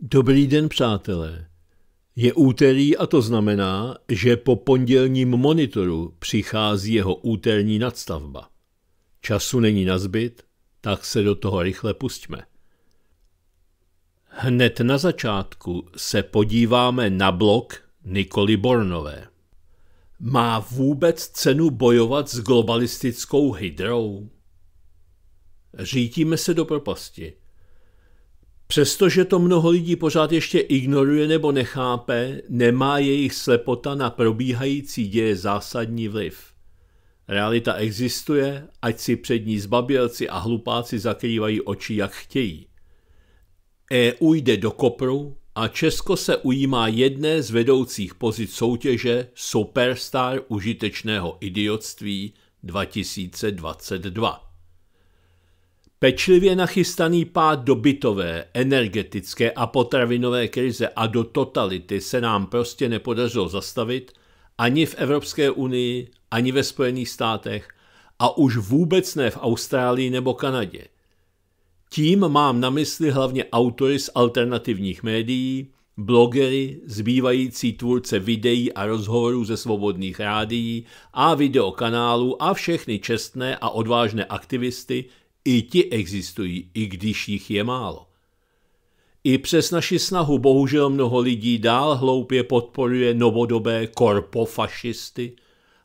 Dobrý den, přátelé. Je úterý a to znamená, že po pondělním monitoru přichází jeho úterní nadstavba. Času není na zbyt, tak se do toho rychle pustíme. Hned na začátku se podíváme na blok Nikoli Bornové. Má vůbec cenu bojovat s globalistickou hydrou? Řítíme se do propasti – Přestože to mnoho lidí pořád ještě ignoruje nebo nechápe, nemá jejich slepota na probíhající děje zásadní vliv. Realita existuje, ať si před ní zbabělci a hlupáci zakrývají oči, jak chtějí. EU jde do kopru a Česko se ujímá jedné z vedoucích pozic soutěže Superstar užitečného idiotství 2022. Pečlivě nachystaný pád do bytové, energetické a potravinové krize a do totality se nám prostě nepodařilo zastavit ani v Evropské unii, ani ve Spojených státech a už vůbec ne v Austrálii nebo Kanadě. Tím mám na mysli hlavně autory z alternativních médií, blogery, zbývající tvůrce videí a rozhovorů ze svobodných rádií a videokanálů a všechny čestné a odvážné aktivisty, i ti existují, i když jich je málo. I přes naši snahu bohužel mnoho lidí dál hloupě podporuje novodobé korpofašisty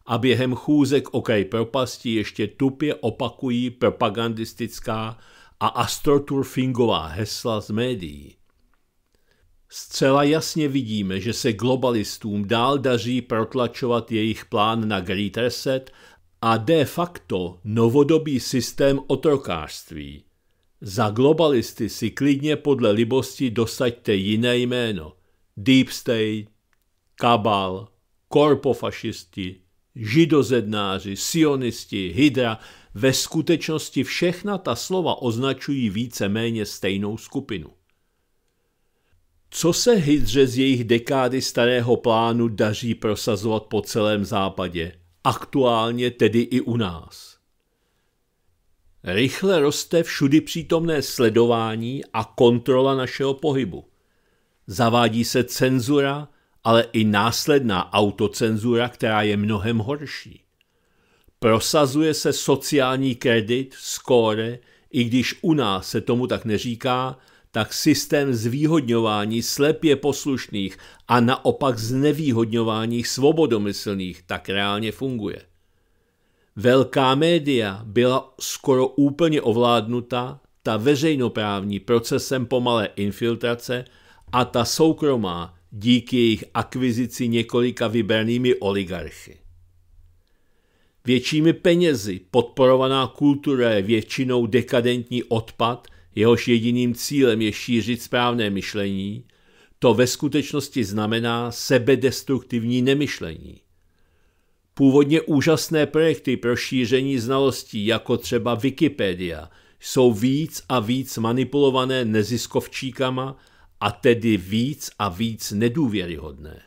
a během chůzek okraj propasti ještě tupě opakují propagandistická a astroturfingová hesla z médií. Zcela jasně vidíme, že se globalistům dál daří protlačovat jejich plán na Great Reset a de facto novodobý systém otrokářství. Za globalisty si klidně podle libosti dosaďte jiné jméno. Deep State, Kabal, korpofašisti, židozednáři, sionisti, hydra, ve skutečnosti všechna ta slova označují více-méně stejnou skupinu. Co se hydře z jejich dekády starého plánu daří prosazovat po celém západě? Aktuálně tedy i u nás. Rychle roste všudy přítomné sledování a kontrola našeho pohybu. Zavádí se cenzura, ale i následná autocenzura, která je mnohem horší. Prosazuje se sociální kredit, skóre, i když u nás se tomu tak neříká, tak systém zvýhodňování slepě poslušných a naopak znevýhodňování svobodomyslných tak reálně funguje. Velká média byla skoro úplně ovládnuta, ta veřejnoprávní procesem pomalé infiltrace a ta soukromá díky jejich akvizici několika vybranými oligarchy. Většími penězi podporovaná kultura je většinou dekadentní odpad – jehož jediným cílem je šířit správné myšlení, to ve skutečnosti znamená sebedestruktivní nemyšlení. Původně úžasné projekty pro šíření znalostí, jako třeba Wikipedia, jsou víc a víc manipulované neziskovčíkama a tedy víc a víc nedůvěryhodné.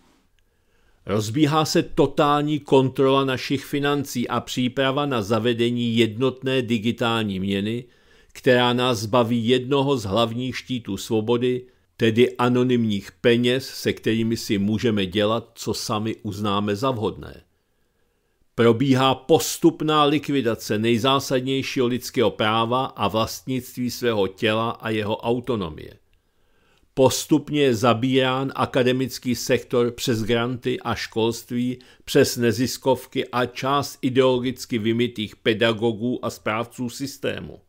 Rozbíhá se totální kontrola našich financí a příprava na zavedení jednotné digitální měny – která nás zbaví jednoho z hlavních štítů svobody, tedy anonymních peněz, se kterými si můžeme dělat, co sami uznáme za vhodné. Probíhá postupná likvidace nejzásadnějšího lidského práva a vlastnictví svého těla a jeho autonomie. Postupně je zabírán akademický sektor přes granty a školství, přes neziskovky a část ideologicky vymitých pedagogů a správců systému.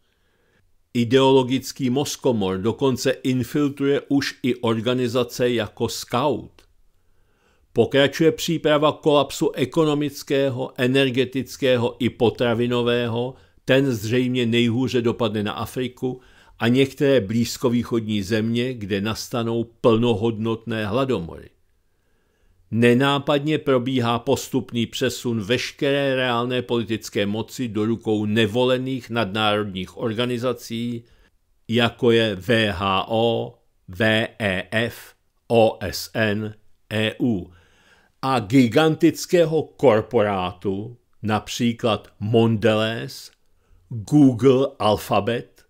Ideologický mozkomor dokonce infiltruje už i organizace jako Scout. Pokračuje příprava kolapsu ekonomického, energetického i potravinového, ten zřejmě nejhůře dopadne na Afriku a některé blízkovýchodní země, kde nastanou plnohodnotné hladomory. Nenápadně probíhá postupný přesun veškeré reálné politické moci do rukou nevolených nadnárodních organizací, jako je VHO, VEF, OSN, EU a gigantického korporátu, například Mondelez, Google Alphabet,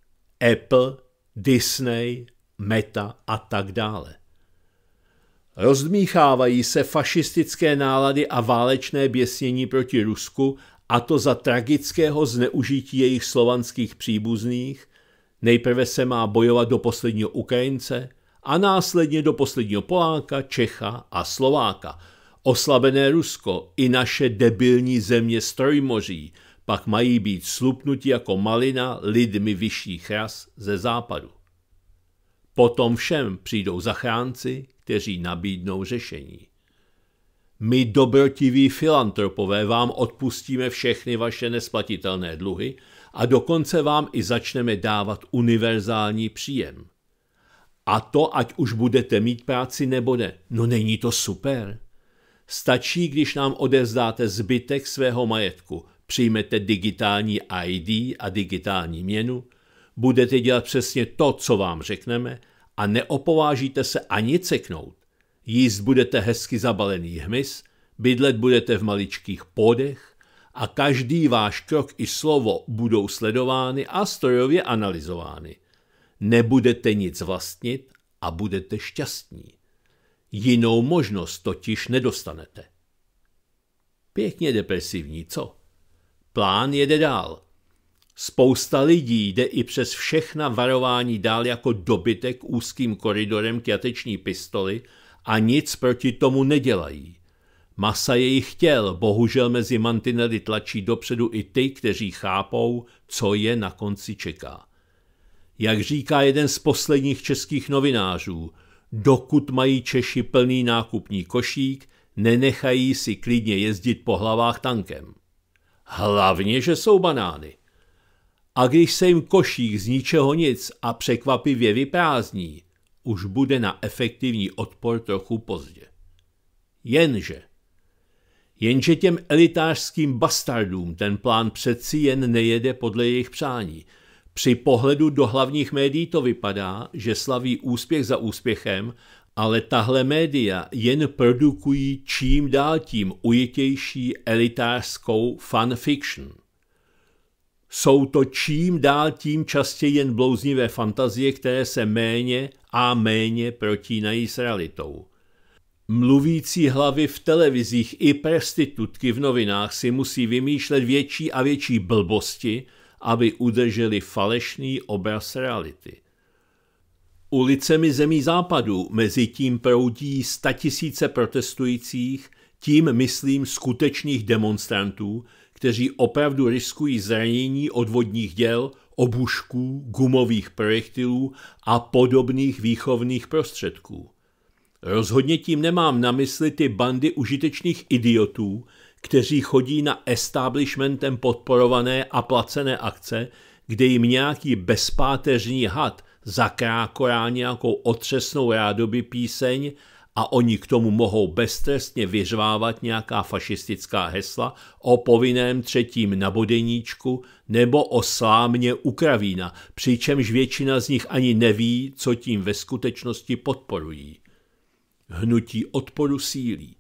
Apple, Disney, Meta a tak dále. Rozdmíchávají se fašistické nálady a válečné běsnění proti Rusku, a to za tragického zneužití jejich slovanských příbuzných. Nejprve se má bojovat do posledního Ukrajince a následně do posledního Poláka, Čecha a Slováka. Oslabené Rusko i naše debilní země strojmoří pak mají být slupnuti jako malina lidmi vyšších ras ze západu. Potom všem přijdou zachránci, kteří nabídnou řešení. My dobrotiví filantropové vám odpustíme všechny vaše nesplatitelné dluhy a dokonce vám i začneme dávat univerzální příjem. A to, ať už budete mít práci nebo ne. No není to super? Stačí, když nám odezdáte zbytek svého majetku, přijmete digitální ID a digitální měnu, budete dělat přesně to, co vám řekneme a neopovážíte se ani ceknout. Jíst budete hezky zabalený hmyz, bydlet budete v maličkých podech a každý váš krok i slovo budou sledovány a strojově analyzovány. Nebudete nic vlastnit a budete šťastní. Jinou možnost totiž nedostanete. Pěkně depresivní, co? Plán jede dál. Spousta lidí jde i přes všechna varování dál jako dobytek úzkým koridorem k jateční pistoli a nic proti tomu nedělají. Masa jejich chtěl, bohužel mezi mantinely tlačí dopředu i ty, kteří chápou, co je na konci čeká. Jak říká jeden z posledních českých novinářů, dokud mají Češi plný nákupní košík, nenechají si klidně jezdit po hlavách tankem. Hlavně, že jsou banány. A když se jim košík z ničeho nic a překvapivě vyprázdní, už bude na efektivní odpor trochu pozdě. Jenže, jenže těm elitářským bastardům ten plán přeci jen nejede podle jejich přání. Při pohledu do hlavních médií to vypadá, že slaví úspěch za úspěchem, ale tahle média jen produkují čím dál tím ujitější elitářskou fanfiction. Jsou to čím dál tím častěji jen blouznivé fantazie, které se méně a méně protínají s realitou. Mluvící hlavy v televizích i prestitutky v novinách si musí vymýšlet větší a větší blbosti, aby udrželi falešný obraz reality. Ulicemi zemí západu mezi tím proudí statisíce protestujících, tím myslím skutečných demonstrantů, kteří opravdu riskují zranění od vodních děl, obušků, gumových projektilů a podobných výchovných prostředků. Rozhodně tím nemám na mysli ty bandy užitečných idiotů, kteří chodí na establishmentem podporované a placené akce, kde jim nějaký bezpáteřní had zakrákorá nějakou otřesnou rádoby píseň a oni k tomu mohou beztrestně vyřvávat nějaká fašistická hesla o povinném třetím nabodeníčku nebo o slámě u kravína, přičemž většina z nich ani neví, co tím ve skutečnosti podporují. Hnutí odporu sílí.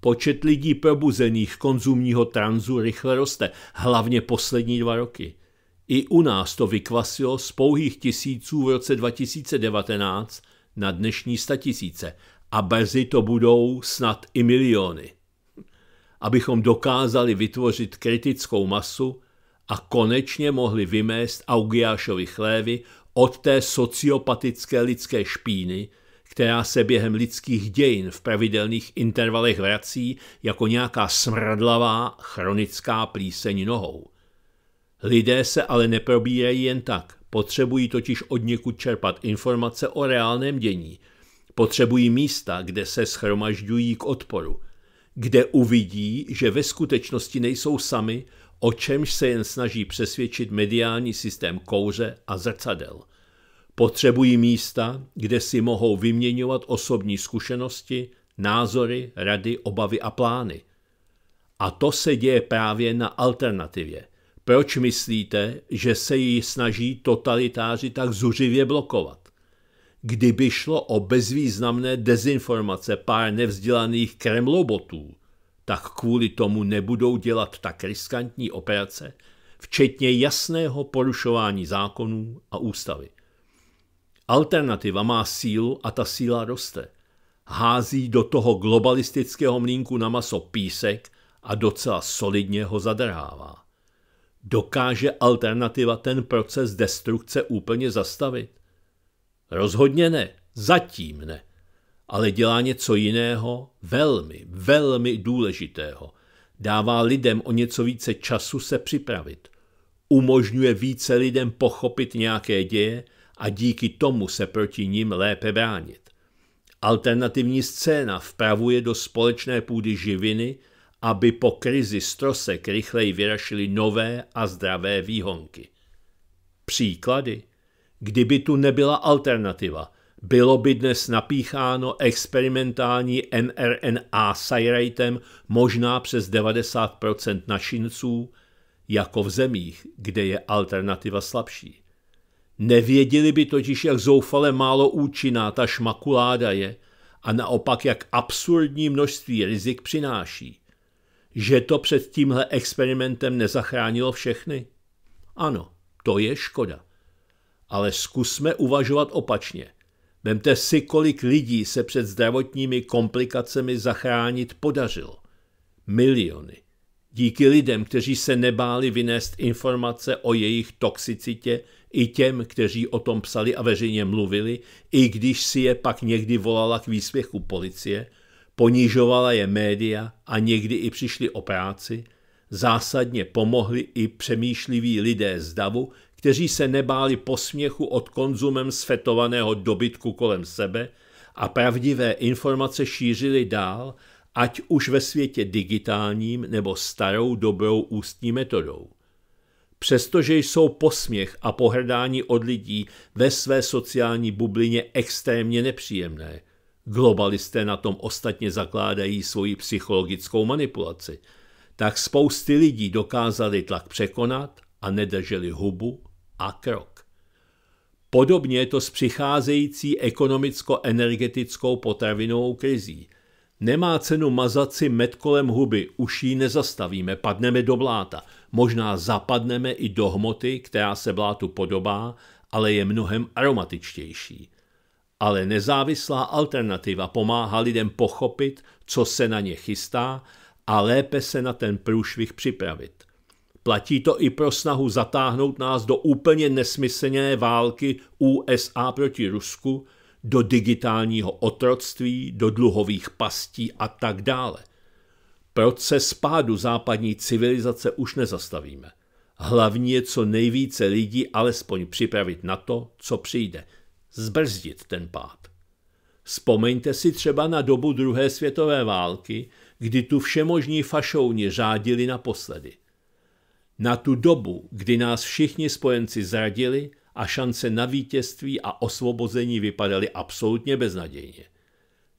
Počet lidí probuzených konzumního tranzu rychle roste, hlavně poslední dva roky. I u nás to vykvasilo z pouhých tisíců v roce 2019 na dnešní statisíce a brzy to budou snad i miliony. Abychom dokázali vytvořit kritickou masu a konečně mohli vymést Augiášovi chlévy od té sociopatické lidské špíny, která se během lidských dějin v pravidelných intervalech vrací jako nějaká smradlavá chronická plíseň nohou. Lidé se ale neprobírají jen tak, potřebují totiž od někud čerpat informace o reálném dění – Potřebují místa, kde se schromažďují k odporu, kde uvidí, že ve skutečnosti nejsou sami, o čemž se jen snaží přesvědčit mediální systém kouře a zrcadel. Potřebují místa, kde si mohou vyměňovat osobní zkušenosti, názory, rady, obavy a plány. A to se děje právě na alternativě. Proč myslíte, že se ji snaží totalitáři tak zuřivě blokovat? Kdyby šlo o bezvýznamné dezinformace pár nevzdělaných kremlobotů, tak kvůli tomu nebudou dělat tak riskantní operace, včetně jasného porušování zákonů a ústavy. Alternativa má sílu a ta síla roste. Hází do toho globalistického mlínku na maso písek a docela solidně ho zadrhává. Dokáže alternativa ten proces destrukce úplně zastavit? Rozhodně ne, zatím ne. Ale dělá něco jiného, velmi, velmi důležitého. Dává lidem o něco více času se připravit. Umožňuje více lidem pochopit nějaké děje a díky tomu se proti ním lépe bránit. Alternativní scéna vpravuje do společné půdy živiny, aby po krizi strosek rychleji vyrašily nové a zdravé výhonky. Příklady. Kdyby tu nebyla alternativa, bylo by dnes napícháno experimentální mRNA sajrajtem možná přes 90% našinců, jako v zemích, kde je alternativa slabší. Nevěděli by totiž, jak zoufale málo účinná ta šmakuláda je a naopak, jak absurdní množství rizik přináší. Že to před tímhle experimentem nezachránilo všechny? Ano, to je škoda. Ale zkusme uvažovat opačně. Vemte si, kolik lidí se před zdravotními komplikacemi zachránit podařilo. Miliony. Díky lidem, kteří se nebáli vynést informace o jejich toxicitě i těm, kteří o tom psali a veřejně mluvili, i když si je pak někdy volala k výsměchu policie, ponižovala je média a někdy i přišli o práci, zásadně pomohli i přemýšliví lidé z davu, kteří se nebáli posměchu od konzumem sfetovaného dobytku kolem sebe a pravdivé informace šířili dál, ať už ve světě digitálním nebo starou dobrou ústní metodou. Přestože jsou posměch a pohrdání od lidí ve své sociální bublině extrémně nepříjemné, globalisté na tom ostatně zakládají svoji psychologickou manipulaci, tak spousty lidí dokázali tlak překonat a nedrželi hubu a krok. Podobně je to s přicházející ekonomicko-energetickou potravinovou krizí. Nemá cenu mazat si med kolem huby, už ji nezastavíme, padneme do bláta. Možná zapadneme i do hmoty, která se blátu podobá, ale je mnohem aromatičtější. Ale nezávislá alternativa pomáhá lidem pochopit, co se na ně chystá a lépe se na ten průšvih připravit. Platí to i pro snahu zatáhnout nás do úplně nesmyslné války USA proti Rusku, do digitálního otroctví, do dluhových pastí a tak dále. Proces pádu západní civilizace už nezastavíme. Hlavní je co nejvíce lidí alespoň připravit na to, co přijde. Zbrzdit ten pád. Vzpomeňte si třeba na dobu druhé světové války, kdy tu všemožní fašouni řádili naposledy. Na tu dobu, kdy nás všichni spojenci zradili a šance na vítězství a osvobození vypadaly absolutně beznadějně.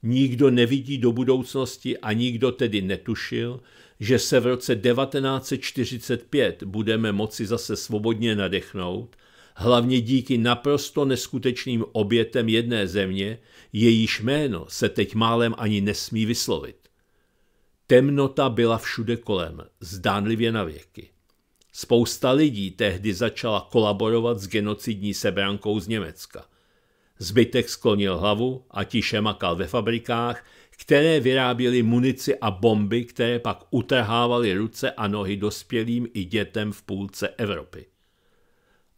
Nikdo nevidí do budoucnosti a nikdo tedy netušil, že se v roce 1945 budeme moci zase svobodně nadechnout, hlavně díky naprosto neskutečným obětem jedné země, jejíž jméno se teď málem ani nesmí vyslovit. Temnota byla všude kolem, zdánlivě na věky. Spousta lidí tehdy začala kolaborovat s genocidní sebrankou z Německa. Zbytek sklonil hlavu a tiše makal ve fabrikách, které vyráběly munici a bomby, které pak utrhávaly ruce a nohy dospělým i dětem v půlce Evropy.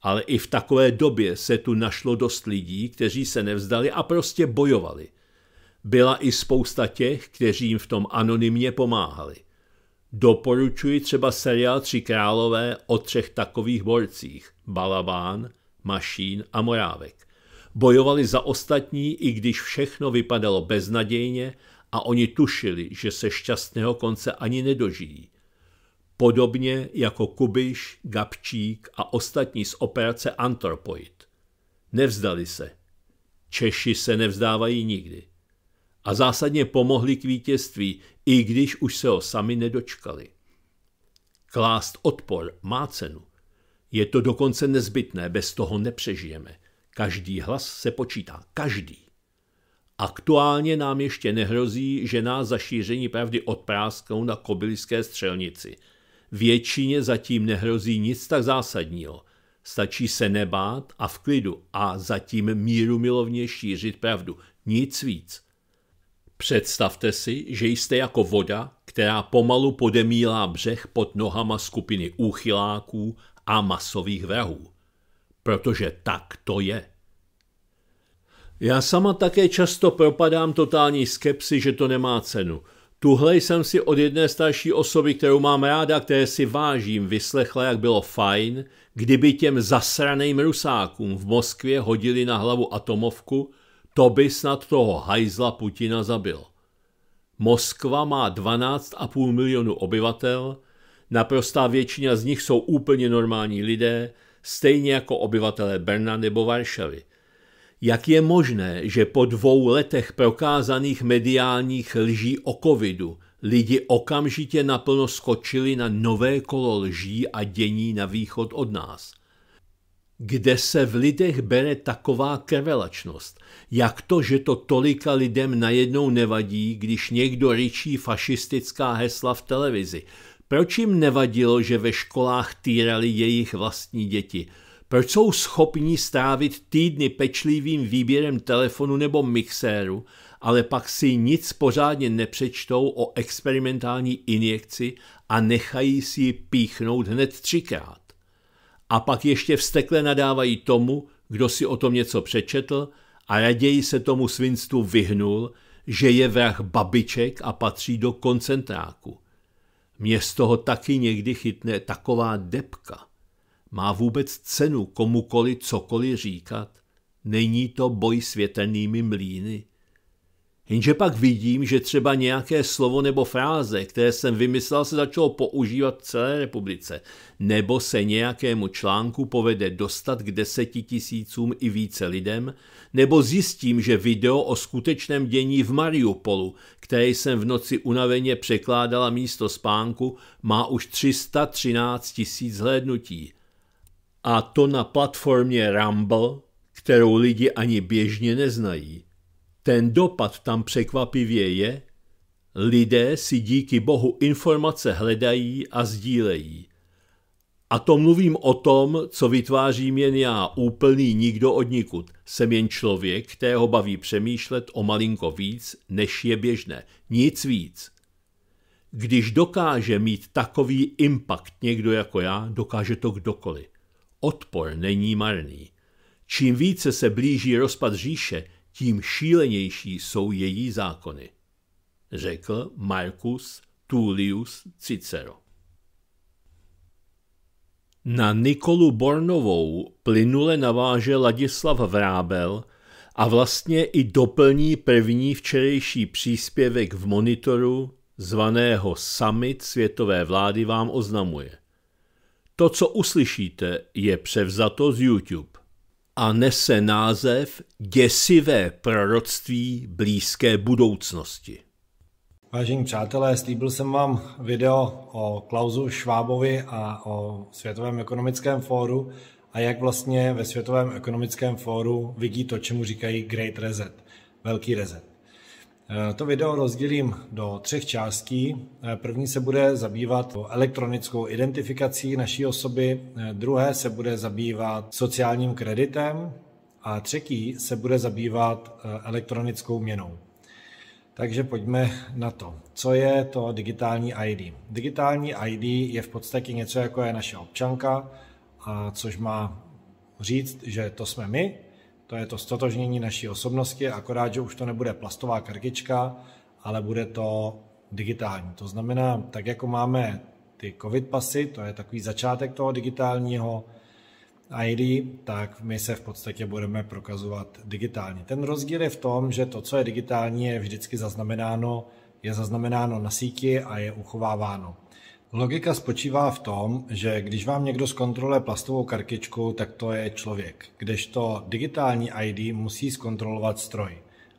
Ale i v takové době se tu našlo dost lidí, kteří se nevzdali a prostě bojovali. Byla i spousta těch, kteří jim v tom anonymně pomáhali. Doporučuji třeba seriál Tři králové o třech takových borcích. Balabán, Mašín a Morávek. Bojovali za ostatní, i když všechno vypadalo beznadějně a oni tušili, že se šťastného konce ani nedožijí. Podobně jako Kubiš, Gabčík a ostatní z operace Anthropoid. Nevzdali se. Češi se nevzdávají nikdy a zásadně pomohli k vítězství, i když už se ho sami nedočkali. Klást odpor má cenu. Je to dokonce nezbytné, bez toho nepřežijeme. Každý hlas se počítá, každý. Aktuálně nám ještě nehrozí, že nás za šíření pravdy odpráskou na kobyliské střelnici. Většině zatím nehrozí nic tak zásadního. Stačí se nebát a v klidu a zatím míru milovně šířit pravdu. Nic víc. Představte si, že jste jako voda, která pomalu podemílá břeh pod nohama skupiny úchyláků a masových vrahů. Protože tak to je. Já sama také často propadám totální skepsi, že to nemá cenu. Tuhle jsem si od jedné starší osoby, kterou mám ráda, které si vážím, vyslechla, jak bylo fajn, kdyby těm zasraným rusákům v Moskvě hodili na hlavu atomovku, to by snad toho hajzla Putina zabil. Moskva má 12,5 milionu obyvatel, naprostá většina z nich jsou úplně normální lidé, stejně jako obyvatelé Brna nebo Varšavy. Jak je možné, že po dvou letech prokázaných mediálních lží o covidu lidi okamžitě naplno skočili na nové kolo lží a dění na východ od nás? Kde se v lidech bere taková krvelačnost? Jak to, že to tolika lidem najednou nevadí, když někdo ryčí fašistická hesla v televizi? Proč jim nevadilo, že ve školách týrali jejich vlastní děti? Proč jsou schopní strávit týdny pečlivým výběrem telefonu nebo mixéru, ale pak si nic pořádně nepřečtou o experimentální injekci a nechají si ji píchnout hned třikrát? A pak ještě vstekle nadávají tomu, kdo si o tom něco přečetl a raději se tomu svinstvu vyhnul, že je vrah babiček a patří do koncentráku. Mě z toho taky někdy chytne taková depka. Má vůbec cenu komukoli cokoliv říkat? Není to boj s větrnými mlíny? Jenže pak vidím, že třeba nějaké slovo nebo fráze, které jsem vymyslel, se začalo používat v celé republice, nebo se nějakému článku povede dostat k deseti tisícům i více lidem, nebo zjistím, že video o skutečném dění v Mariupolu, které jsem v noci unaveně překládala místo spánku, má už 313 tisíc hlédnutí. A to na platformě Rumble, kterou lidi ani běžně neznají. Ten dopad tam překvapivě je, lidé si díky bohu informace hledají a sdílejí. A to mluvím o tom, co vytvářím jen já, úplný nikdo od nikud. Jsem jen člověk, kterého baví přemýšlet o malinko víc, než je běžné. Nic víc. Když dokáže mít takový impact někdo jako já, dokáže to kdokoliv. Odpor není marný. Čím více se blíží rozpad říše, tím šílenější jsou její zákony, řekl Marcus Tullius Cicero. Na Nikolu Bornovou plynule naváže Ladislav Vrábel a vlastně i doplní první včerejší příspěvek v monitoru zvaného Summit světové vlády vám oznamuje. To, co uslyšíte, je převzato z YouTube a nese název Děsivé proroctví blízké budoucnosti. Vážení přátelé, slíbil jsem vám video o Klausu Švábovi a o Světovém ekonomickém fóru a jak vlastně ve Světovém ekonomickém fóru vidí to, čemu říkají Great Reset, velký reset. Eh, to video rozdělím do třech částí. Eh, první se bude zabývat elektronickou identifikací naší osoby, eh, druhé se bude zabývat sociálním kreditem a třetí se bude zabývat elektronickou měnou. Takže pojďme na to. Co je to digitální ID? Digitální ID je v podstatě něco, jako je naše občanka, a což má říct, že to jsme my, to je to stotožnění naší osobnosti, akorát, že už to nebude plastová kartička, ale bude to digitální. To znamená, tak jako máme ty covid pasy, to je takový začátek toho digitálního ID, tak my se v podstatě budeme prokazovat digitálně. Ten rozdíl je v tom, že to, co je digitální, je vždycky zaznamenáno, je zaznamenáno na síti a je uchováváno. Logika spočívá v tom, že když vám někdo zkontroluje plastovou kartičku, tak to je člověk, kdežto digitální ID musí zkontrolovat stroj.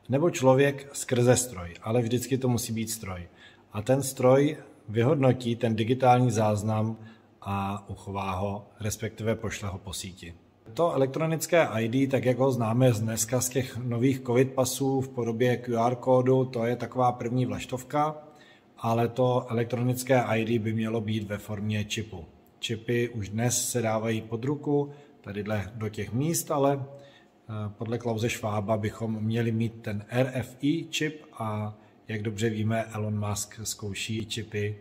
Nebo člověk skrze stroj, ale vždycky to musí být stroj. A ten stroj vyhodnotí ten digitální záznam a uchová ho, respektive pošle ho po síti. To elektronické ID, tak jak ho známe z dneska z těch nových COVID pasů v podobě QR kódu, to je taková první vlaštovka, ale to elektronické ID by mělo být ve formě čipu. Čipy už dnes se dávají pod ruku, tadyhle do těch míst, ale podle Klauze Švába bychom měli mít ten RFI čip a jak dobře víme, Elon Musk zkouší čipy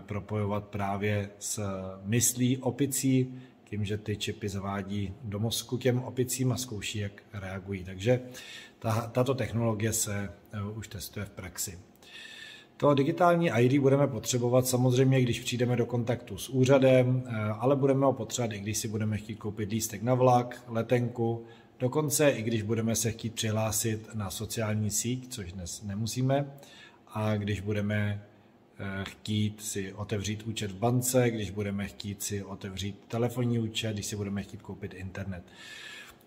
propojovat právě s myslí opicí, tím, že ty čipy zavádí do mozku těm opicím a zkouší, jak reagují. Takže ta, tato technologie se už testuje v praxi. To digitální ID budeme potřebovat samozřejmě, když přijdeme do kontaktu s úřadem, eh, ale budeme ho potřebovat i když si budeme chtít koupit lístek na vlak, letenku, dokonce i když budeme se chtít přihlásit na sociální síť, což dnes nemusíme, a když budeme eh, chtít si otevřít účet v bance, když budeme chtít si otevřít telefonní účet, když si budeme chtít koupit internet.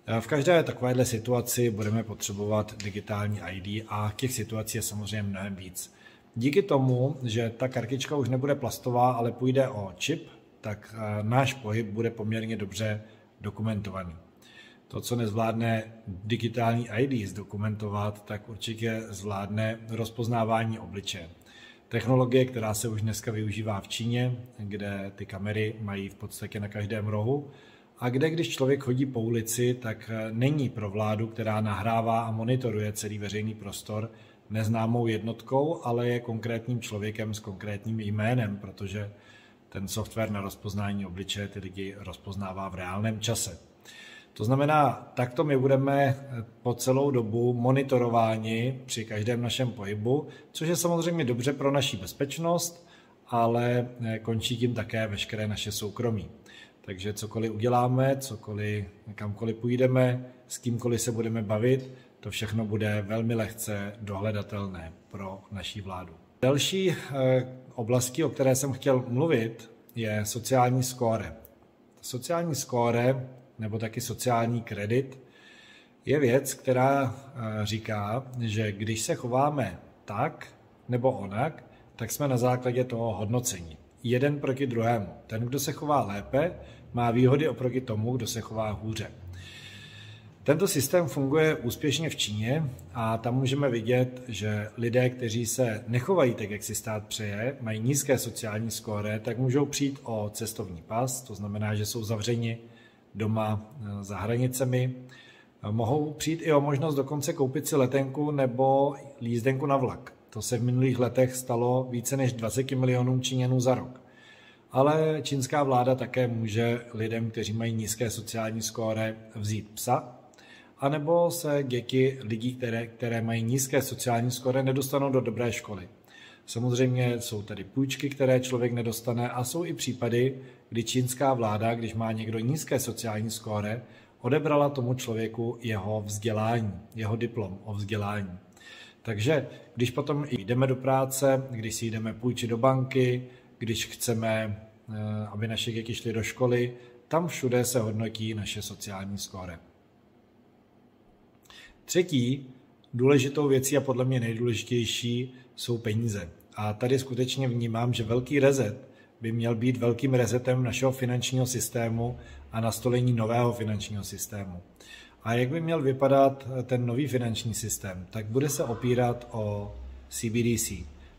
Eh, v každé takovéhle situaci budeme potřebovat digitální ID a těch situací je samozřejmě mnohem víc. Díky tomu, že ta kartička už nebude plastová, ale půjde o čip, tak eh, náš pohyb bude poměrně dobře dokumentovaný. To, co nezvládne digitální ID zdokumentovat, tak určitě zvládne rozpoznávání obličeje. Technologie, která se už dneska využívá v Číně, kde ty kamery mají v podstatě na každém rohu, a kde, když člověk chodí po ulici, tak eh, není pro vládu, která nahrává a monitoruje celý veřejný prostor, neznámou jednotkou, ale je konkrétním člověkem s konkrétním jménem, protože ten software na rozpoznání obličeje ty lidi rozpoznává v reálném čase. To znamená, takto my budeme po celou dobu monitorováni při každém našem pohybu, což je samozřejmě dobře pro naši bezpečnost, ale končí tím také veškeré naše soukromí. Takže cokoliv uděláme, cokoliv, kamkoliv půjdeme, s kýmkoliv se budeme bavit, to všechno bude velmi lehce dohledatelné pro naší vládu. Další eh, oblasti, o které jsem chtěl mluvit, je sociální skóre. Sociální skóre, nebo taky sociální kredit, je věc, která eh, říká, že když se chováme tak nebo onak, tak jsme na základě toho hodnocení. Jeden proti druhému. Ten, kdo se chová lépe, má výhody oproti tomu, kdo se chová hůře. Tento systém funguje úspěšně v Číně a tam můžeme vidět, že lidé, kteří se nechovají tak, jak si stát přeje, mají nízké sociální skóre, tak můžou přijít o cestovní pas, to znamená, že jsou zavřeni doma eh, za hranicemi. Mohou přijít i o možnost dokonce koupit si letenku nebo lízdenku na vlak. To se v minulých letech stalo více než 20 milionům Číňanů za rok. Ale čínská vláda také může lidem, kteří mají nízké sociální skóre, vzít psa anebo se děti lidí, které, které mají nízké sociální skóre, nedostanou do dobré školy. Samozřejmě jsou tady půjčky, které člověk nedostane a jsou i případy, kdy čínská vláda, když má někdo nízké sociální skóre, odebrala tomu člověku jeho vzdělání, jeho diplom o vzdělání. Takže když potom jdeme do práce, když si jdeme půjčit do banky, když chceme, eh, aby naše děti šly do školy, tam všude se hodnotí naše sociální skóre. Třetí důležitou věcí a podle mě nejdůležitější jsou peníze. A tady skutečně vnímám, že velký rezet by měl být velkým rezetem našeho finančního systému a nastolení nového finančního systému. A jak by měl vypadat ten nový finanční systém? Tak bude se opírat o CBDC.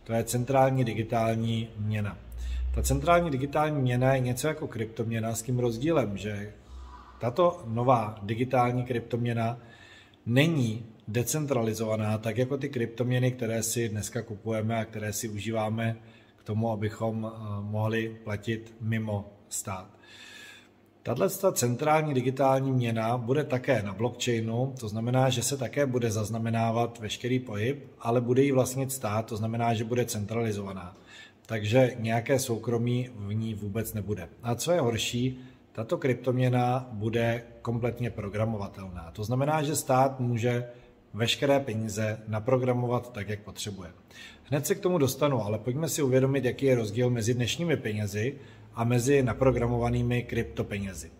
To je centrální digitální měna. Ta centrální digitální měna je něco jako kryptoměna s tím rozdílem, že tato nová digitální kryptoměna není decentralizovaná, tak jako ty kryptoměny, které si dneska kupujeme a které si užíváme k tomu, abychom eh, mohli platit mimo stát. Tato centrální digitální měna bude také na blockchainu, to znamená, že se také bude zaznamenávat veškerý pohyb, ale bude ji vlastnit stát, to znamená, že bude centralizovaná. Takže nějaké soukromí v ní vůbec nebude. A co je horší, tato kryptoměna bude kompletně programovatelná. To znamená, že stát může veškeré peníze naprogramovat tak, jak potřebuje. Hned se k tomu dostanu, ale pojďme si uvědomit, jaký je rozdíl mezi dnešními penězi a mezi naprogramovanými kryptopenězi.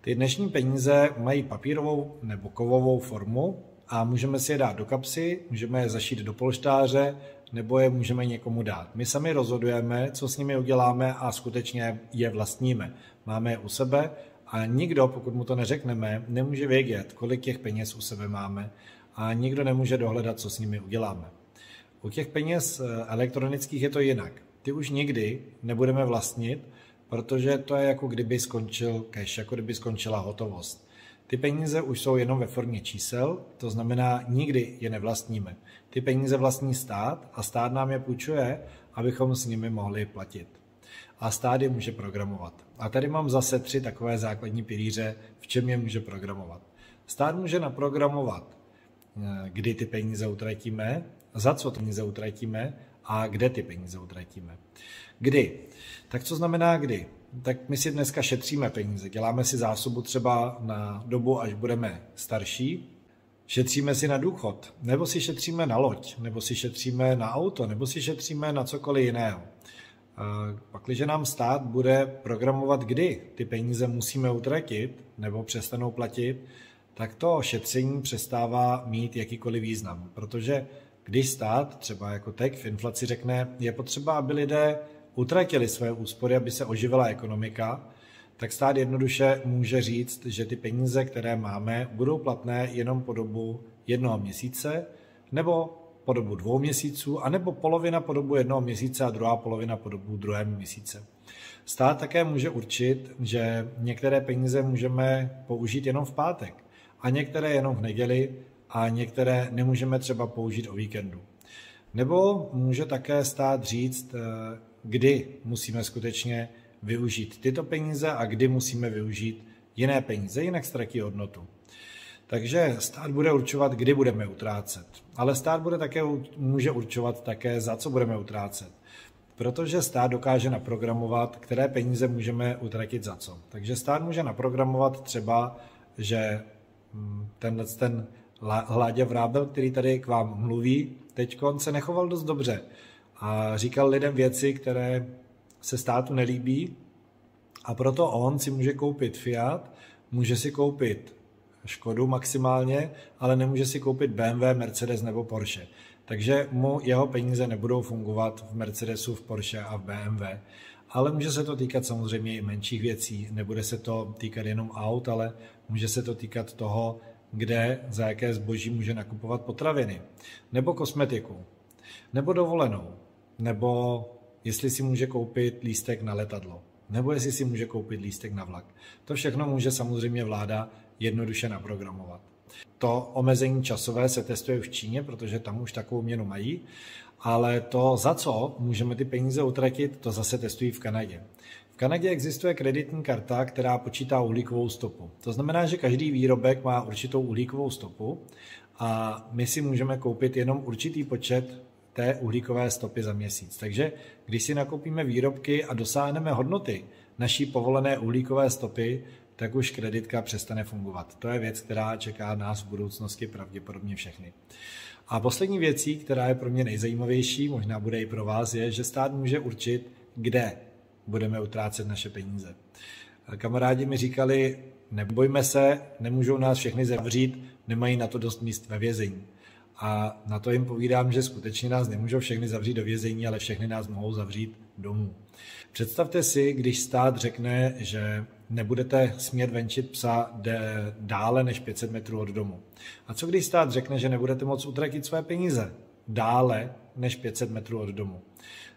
Ty dnešní peníze mají papírovou nebo kovovou formu a můžeme si je dát do kapsy, můžeme je zašít do polštáře nebo je můžeme někomu dát. My sami rozhodujeme, co s nimi uděláme a skutečně je vlastníme. Máme je u sebe a nikdo, pokud mu to neřekneme, nemůže vědět, kolik těch peněz u sebe máme a nikdo nemůže dohledat, co s nimi uděláme. U těch peněz eh, elektronických je to jinak. Ty už nikdy nebudeme vlastnit, protože to je jako kdyby skončil cash, jako kdyby skončila hotovost. Ty peníze už jsou jenom ve formě čísel, to znamená, nikdy je nevlastníme. Ty peníze vlastní stát a stát nám je půjčuje, abychom s nimi mohli platit. A stát je může programovat. A tady mám zase tři takové základní pilíře, v čem je může programovat. Stát může naprogramovat, eh, kdy ty peníze utratíme, za co ty peníze utratíme a kde ty peníze utratíme. Kdy? Tak co znamená kdy? Tak my si dneska šetříme peníze, děláme si zásobu třeba na dobu, až budeme starší, šetříme si na důchod, nebo si šetříme na loď, nebo si šetříme na auto, nebo si šetříme na cokoliv jiného. Pak, když nám stát bude programovat, kdy ty peníze musíme utratit nebo přestanou platit, tak to šetření přestává mít jakýkoliv význam. Protože když stát, třeba jako teď v inflaci řekne, je potřeba, aby lidé utratili své úspory, aby se oživila ekonomika, tak stát jednoduše může říct, že ty peníze, které máme, budou platné jenom po dobu jednoho měsíce nebo po dobu dvou měsíců, anebo polovina po dobu jednoho měsíce a druhá polovina po dobu druhého měsíce. Stát také může určit, že některé peníze můžeme použít jenom v pátek a některé jenom v neděli a některé nemůžeme třeba použít o víkendu. Nebo může také stát říct, eh, kdy musíme skutečně využít tyto peníze a kdy musíme využít jiné peníze, jinak ztratí hodnotu. Takže stát bude určovat, kdy budeme utrácet. Ale stát bude také, může určovat také, za co budeme utrácet. Protože stát dokáže naprogramovat, které peníze můžeme utratit za co. Takže stát může naprogramovat třeba, že hm, tenhle ten Hládě Vrábel, který tady k vám mluví, teď se nechoval dost dobře a říkal lidem věci, které se státu nelíbí a proto on si může koupit Fiat, může si koupit Škodu maximálně, ale nemůže si koupit BMW, Mercedes nebo Porsche. Takže mu jeho peníze nebudou fungovat v Mercedesu, v Porsche a v BMW. Ale může se to týkat samozřejmě i menších věcí. Nebude se to týkat jenom aut, ale může se to týkat toho, kde za jaké zboží může nakupovat potraviny, nebo kosmetiku, nebo dovolenou, nebo jestli si může koupit lístek na letadlo, nebo jestli si může koupit lístek na vlak. To všechno může samozřejmě vláda jednoduše naprogramovat. To omezení časové se testuje v Číně, protože tam už takovou měnu mají, ale to, za co můžeme ty peníze utratit, to zase testují v Kanadě. V Kanadě existuje kreditní karta, která počítá uhlíkovou stopu. To znamená, že každý výrobek má určitou uhlíkovou stopu a my si můžeme koupit jenom určitý počet té uhlíkové stopy za měsíc. Takže když si nakoupíme výrobky a dosáhneme hodnoty naší povolené uhlíkové stopy, tak už kreditka přestane fungovat. To je věc, která čeká nás v budoucnosti pravděpodobně všechny. A poslední věcí, která je pro mě nejzajímavější, možná bude i pro vás, je, že stát může určit, kde budeme utrácet naše peníze. Kamarádi mi říkali, nebojme se, nemůžou nás všechny zavřít, nemají na to dost míst ve vězení. A na to jim povídám, že skutečně nás nemůžou všechny zavřít do vězení, ale všechny nás mohou zavřít domů. Představte si, když stát řekne, že nebudete smět venčit psa dále než 500 metrů od domu. A co když stát řekne, že nebudete moct utratit své peníze dále než 500 metrů od domu?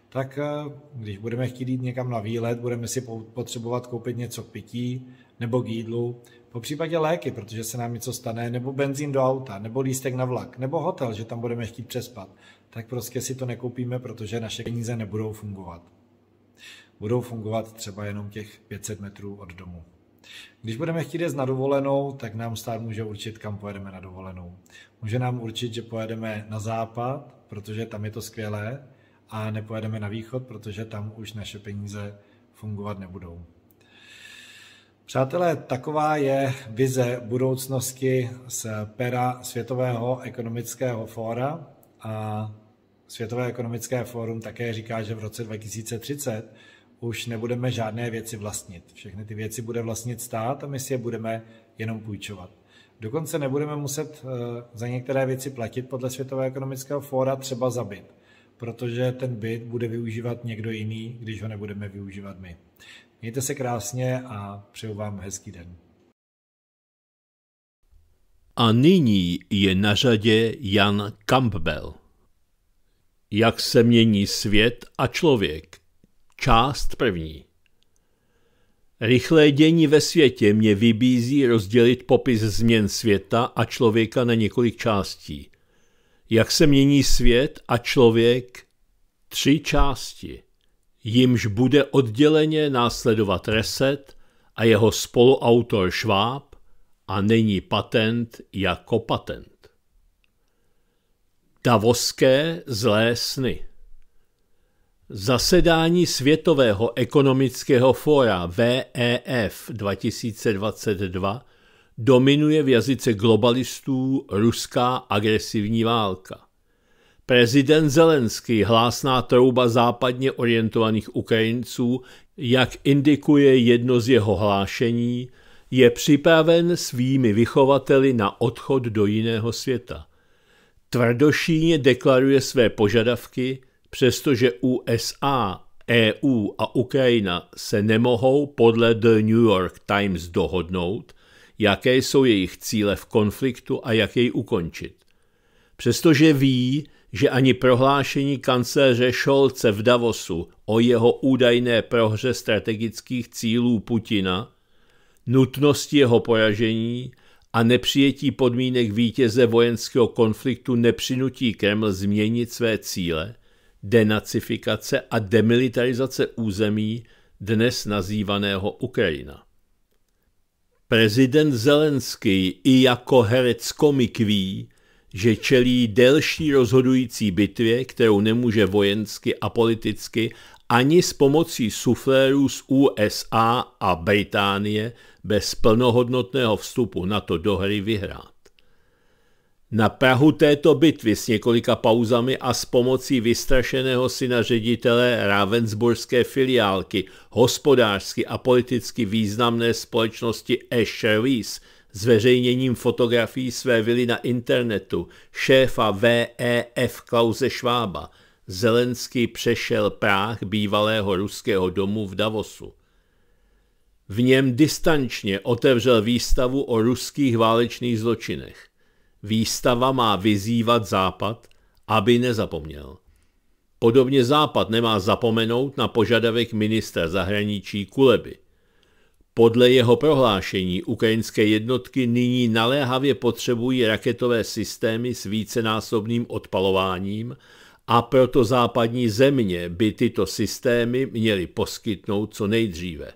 Tak eh, když budeme chtít jít někam na výlet, budeme si potřebovat koupit něco k pití nebo k jídlu, po případě léky, protože se nám něco stane, nebo benzín do auta, nebo lístek na vlak, nebo hotel, že tam budeme chtít přespat, tak prostě si to nekoupíme, protože naše peníze nebudou fungovat budou fungovat třeba jenom těch 500 metrů od domu. Když budeme chtít jít na dovolenou, tak nám stát může určit, kam pojedeme na dovolenou. Může nám určit, že pojedeme na západ, protože tam je to skvělé, a nepojedeme na východ, protože tam už naše peníze fungovat nebudou. Přátelé, taková je vize budoucnosti z pera Světového ekonomického fóra a Světové ekonomické fórum také říká, že v roce 2030 už nebudeme žádné věci vlastnit. Všechny ty věci bude vlastnit stát a my si je budeme jenom půjčovat. Dokonce nebudeme muset eh, za některé věci platit podle Světového ekonomického fóra třeba za byt, protože ten byt bude využívat někdo jiný, když ho nebudeme využívat my. Mějte se krásně a přeju vám hezký den. A nyní je na řadě Jan Campbell. Jak se mění svět a člověk Část první. Rychlé dění ve světě mě vybízí rozdělit popis změn světa a člověka na několik částí. Jak se mění svět a člověk? Tři části. Jimž bude odděleně následovat Reset a jeho spoluautor Schwab a není patent jako patent. Davoské zlé sny Zasedání Světového ekonomického fóra VEF 2022 dominuje v jazyce globalistů ruská agresivní válka. Prezident Zelenský, hlásná trouba západně orientovaných Ukrajinců, jak indikuje jedno z jeho hlášení, je připraven svými vychovateli na odchod do jiného světa. Tvrdošíně deklaruje své požadavky, přestože USA, EU a Ukrajina se nemohou podle The New York Times dohodnout, jaké jsou jejich cíle v konfliktu a jak jej ukončit. Přestože ví, že ani prohlášení kancléře Scholze v Davosu o jeho údajné prohře strategických cílů Putina, nutnosti jeho poražení a nepřijetí podmínek vítěze vojenského konfliktu nepřinutí Kreml změnit své cíle, denacifikace a demilitarizace území dnes nazývaného Ukrajina. Prezident Zelenský i jako herec komik ví, že čelí delší rozhodující bitvě, kterou nemůže vojensky a politicky ani s pomocí suflérů z USA a Británie bez plnohodnotného vstupu na to do hry vyhrát. Na Prahu této bitvy s několika pauzami a s pomocí vystrašeného syna ředitele Ravensburské filiálky hospodářsky a politicky významné společnosti Ash Service zveřejněním fotografií své vily na internetu šéfa VEF Klause Švába Zelenský přešel práh bývalého ruského domu v Davosu. V něm distančně otevřel výstavu o ruských válečných zločinech. Výstava má vyzývat Západ, aby nezapomněl. Podobně Západ nemá zapomenout na požadavek ministra zahraničí Kuleby. Podle jeho prohlášení ukrajinské jednotky nyní naléhavě potřebují raketové systémy s vícenásobným odpalováním a proto západní země by tyto systémy měly poskytnout co nejdříve.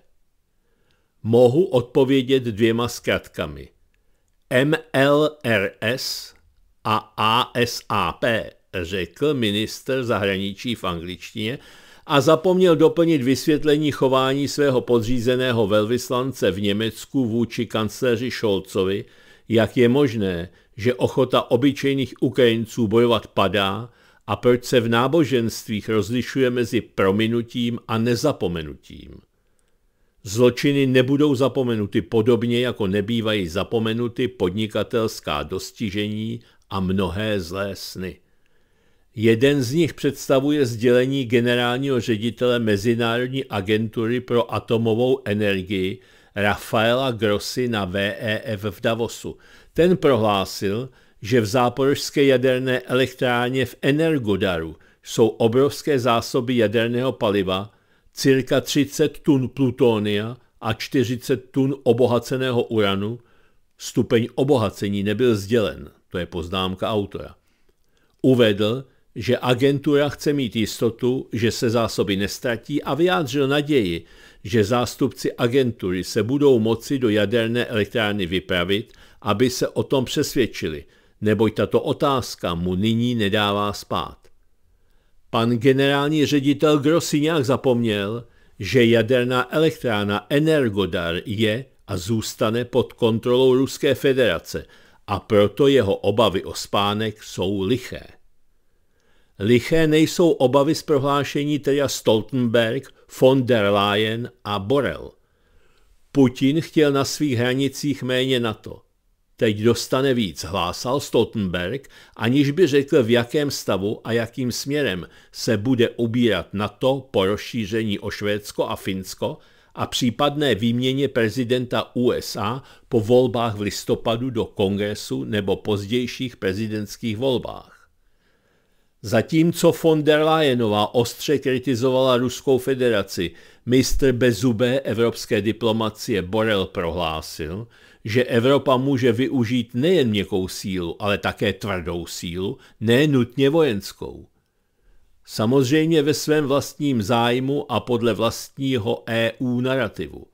Mohu odpovědět dvěma zkratkami – MLRS a ASAP, řekl minister zahraničí v angličtině a zapomněl doplnit vysvětlení chování svého podřízeného velvyslance v Německu vůči kancléři Šolcovi, jak je možné, že ochota obyčejných Ukrajinců bojovat padá a proč se v náboženstvích rozlišuje mezi prominutím a nezapomenutím. Zločiny nebudou zapomenuty podobně, jako nebývají zapomenuty podnikatelská dostižení a mnohé zlé sny. Jeden z nich představuje sdělení generálního ředitele Mezinárodní agentury pro atomovou energii Rafaela Grossi na VEF v Davosu. Ten prohlásil, že v záporožské jaderné elektrárně v Energodaru jsou obrovské zásoby jaderného paliva, cirka 30 tun plutonia a 40 tun obohaceného uranu, stupeň obohacení nebyl sdělen, to je poznámka autora. Uvedl, že agentura chce mít jistotu, že se zásoby nestratí a vyjádřil naději, že zástupci agentury se budou moci do jaderné elektrárny vypravit, aby se o tom přesvědčili, neboť tato otázka mu nyní nedává spát. Pan generální ředitel Grossi nějak zapomněl, že jaderná elektrárna Energodar je a zůstane pod kontrolou Ruské federace a proto jeho obavy o spánek jsou liché. Liché nejsou obavy z prohlášení tedy Stoltenberg, von der Leyen a Borel. Putin chtěl na svých hranicích méně NATO. Teď dostane víc, hlásal Stoltenberg, aniž by řekl, v jakém stavu a jakým směrem se bude ubírat NATO po rozšíření o Švédsko a Finsko a případné výměně prezidenta USA po volbách v listopadu do kongresu nebo pozdějších prezidentských volbách. Zatímco von der Leyenová ostře kritizovala Ruskou federaci, mistr bezubé evropské diplomacie Borel prohlásil, že Evropa může využít nejen měkkou sílu, ale také tvrdou sílu, ne nutně vojenskou. Samozřejmě ve svém vlastním zájmu a podle vlastního EU narrativu.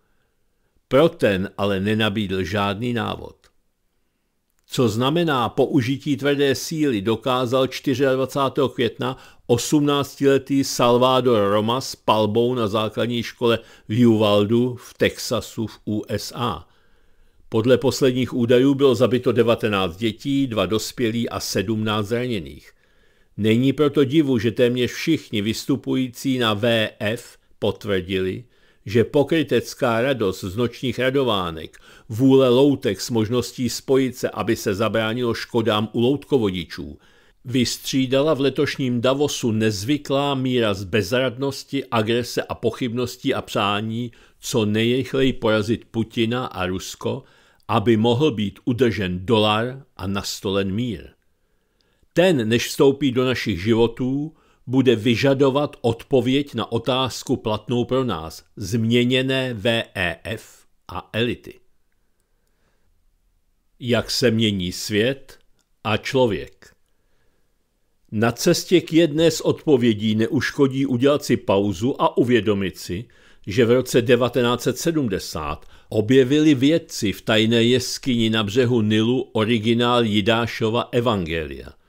Pro ten ale nenabídl žádný návod. Co znamená použití tvrdé síly, dokázal 24. května 18-letý Salvador Roma s palbou na základní škole v Uvaldu v Texasu v USA. Podle posledních údajů bylo zabito 19 dětí, dva dospělí a 17 zraněných. Není proto divu, že téměř všichni vystupující na VF potvrdili, že pokrytecká radost z nočních radovánek, vůle loutek s možností spojit se, aby se zabránilo škodám u loutkovodičů, vystřídala v letošním Davosu nezvyklá míra z bezradnosti, agrese a pochybností a přání co nejrychleji porazit Putina a Rusko, aby mohl být udržen dolar a nastolen mír. Ten, než vstoupí do našich životů, bude vyžadovat odpověď na otázku platnou pro nás, změněné VEF a elity. Jak se mění svět a člověk? Na cestě k jedné z odpovědí neuškodí udělat si pauzu a uvědomit si, že v roce 1970 objevili vědci v tajné jeskyni na břehu Nilu originál Jidášova Evangelia –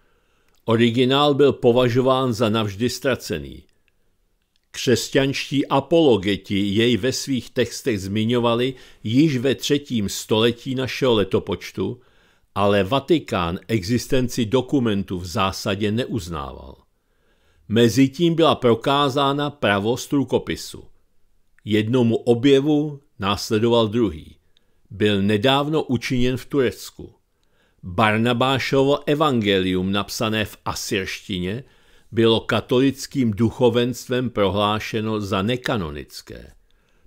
Originál byl považován za navždy ztracený. Křesťanští apologeti jej ve svých textech zmiňovali již ve třetím století našeho letopočtu, ale Vatikán existenci dokumentu v zásadě neuznával. Mezitím byla prokázána pravost rukopisu. Jednomu objevu následoval druhý. Byl nedávno učiněn v Turecku. Barnabášovo evangelium napsané v asyrštině bylo katolickým duchovenstvem prohlášeno za nekanonické.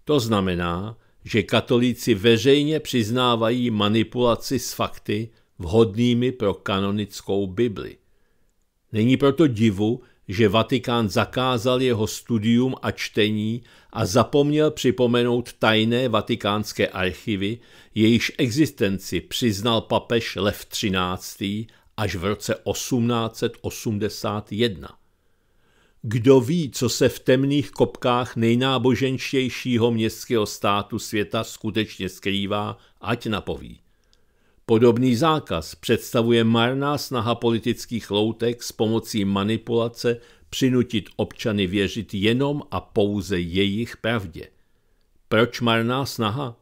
To znamená, že katolíci veřejně přiznávají manipulaci s fakty vhodnými pro kanonickou Bibli. Není proto divu, že Vatikán zakázal jeho studium a čtení a zapomněl připomenout tajné vatikánské archivy, jejíž existenci přiznal papež Lev XIII. až v roce 1881. Kdo ví, co se v temných kopkách nejnáboženštějšího městského státu světa skutečně skrývá, ať napoví. Podobný zákaz představuje marná snaha politických loutek s pomocí manipulace přinutit občany věřit jenom a pouze jejich pravdě. Proč marná snaha?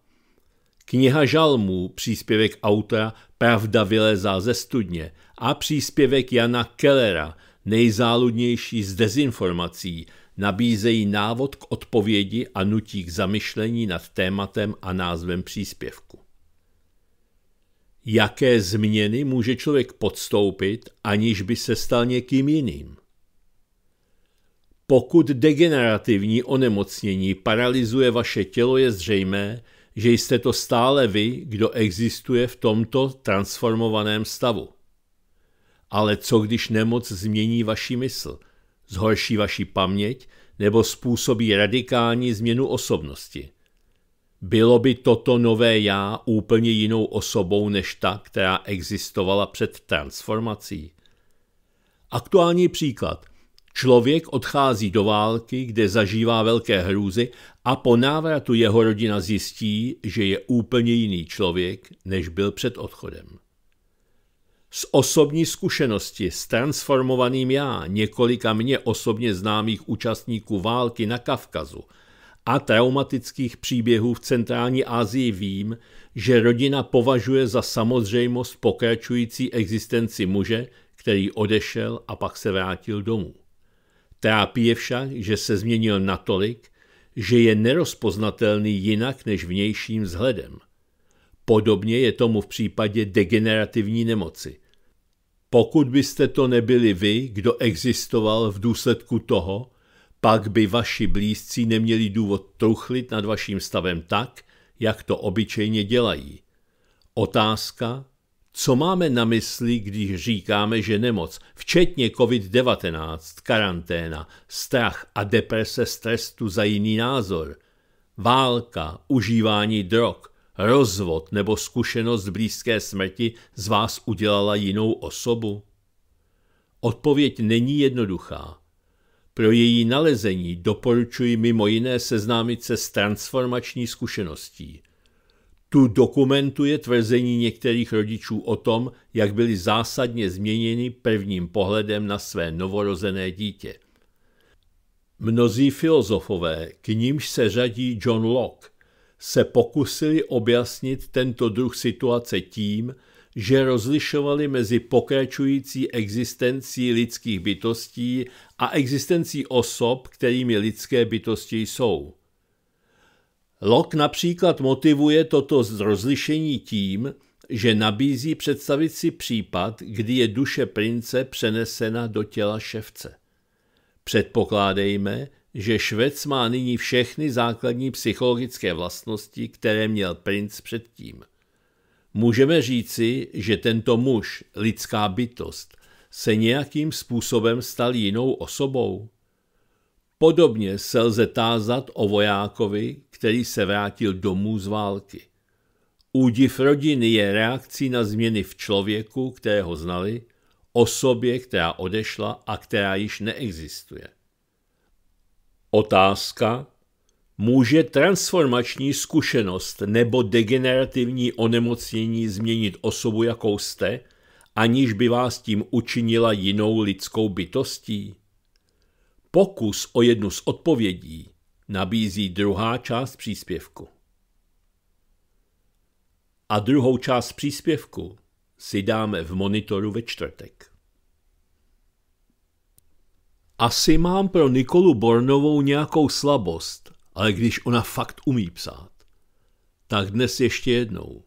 Kniha žalmů, příspěvek autora Pravda vylezá ze studně a příspěvek Jana Kellera, nejzáludnější z dezinformací, nabízejí návod k odpovědi a nutí k zamyšlení nad tématem a názvem příspěvku. Jaké změny může člověk podstoupit, aniž by se stal někým jiným? Pokud degenerativní onemocnění paralyzuje vaše tělo, je zřejmé, že jste to stále vy, kdo existuje v tomto transformovaném stavu. Ale co když nemoc změní vaši mysl, zhorší vaši paměť nebo způsobí radikální změnu osobnosti? Bylo by toto nové já úplně jinou osobou než ta, která existovala před transformací? Aktuální příklad. Člověk odchází do války, kde zažívá velké hrůzy a po návratu jeho rodina zjistí, že je úplně jiný člověk, než byl před odchodem. Z osobní zkušenosti s transformovaným já několika mě osobně známých účastníků války na Kavkazu a traumatických příběhů v centrální Asii vím, že rodina považuje za samozřejmost pokračující existenci muže, který odešel a pak se vrátil domů. Trápí je však, že se změnil natolik, že je nerozpoznatelný jinak než vnějším vzhledem. Podobně je tomu v případě degenerativní nemoci. Pokud byste to nebyli vy, kdo existoval v důsledku toho, pak by vaši blízcí neměli důvod truchlit nad vaším stavem tak, jak to obyčejně dělají. Otázka, Co máme na mysli, když říkáme, že nemoc, včetně COVID-19, karanténa, strach a deprese z trestu za jiný názor, válka, užívání drog, rozvod nebo zkušenost blízké smrti z vás udělala jinou osobu? Odpověď není jednoduchá. Pro její nalezení doporučuji mimo jiné seznámit se s transformační zkušeností. Tu dokumentuje tvrzení některých rodičů o tom, jak byli zásadně změněni prvním pohledem na své novorozené dítě. Mnozí filozofové, k nímž se řadí John Locke, se pokusili objasnit tento druh situace tím, že rozlišovali mezi pokračující existencí lidských bytostí a existencí osob, kterými lidské bytosti jsou. Locke například motivuje toto rozlišení tím, že nabízí představit si případ, kdy je duše prince přenesena do těla ševce. Předpokládejme, že švec má nyní všechny základní psychologické vlastnosti, které měl princ předtím. Můžeme říci, že tento muž, lidská bytost, se nějakým způsobem stal jinou osobou? Podobně se lze tázat o vojákovi, který se vrátil domů z války. Údiv rodiny je reakcí na změny v člověku, kterého znali, osobě, která odešla a která již neexistuje. Otázka, může transformační zkušenost nebo degenerativní onemocnění změnit osobu, jakou jste, aniž by vás tím učinila jinou lidskou bytostí? Pokus o jednu z odpovědí nabízí druhá část příspěvku. A druhou část příspěvku si dáme v monitoru ve čtvrtek. Asi mám pro Nikolu Bornovou nějakou slabost, ale když ona fakt umí psát, tak dnes ještě jednou.